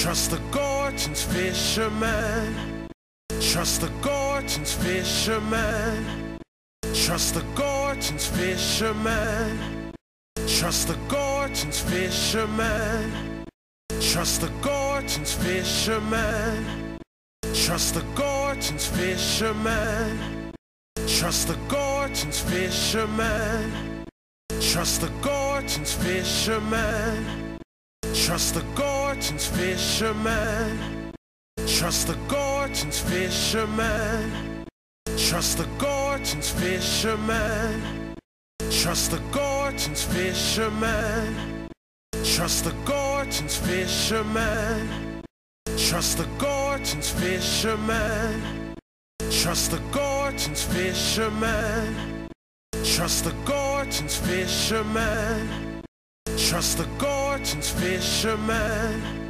Trust the Gorton's fisherman. Trust the Gorton's fisherman. Trust the Gorton's fisherman. Trust the Gorton's fisherman. Trust the Gorton's fisherman. Trust the Gorton's fisherman. Trust the Gorton's fisherman. Trust the Gorton's fisherman. Trust the Gorton's fisherman. Trust the Gorton's fisherman. Trust the Gorton's fisherman. Trust the Gorton's fisherman. Trust the Gorton's fisherman. Trust the Gorton's fisherman. Trust the Gorton's fisherman. Trust the Gorton's fisherman. Trust the Gorton's fishermen.